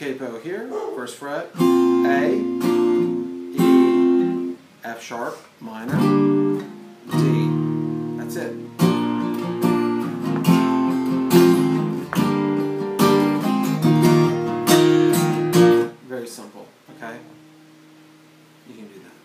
capo here, first fret, A, E, F sharp, minor, D. That's it. Very simple, okay? You can do that.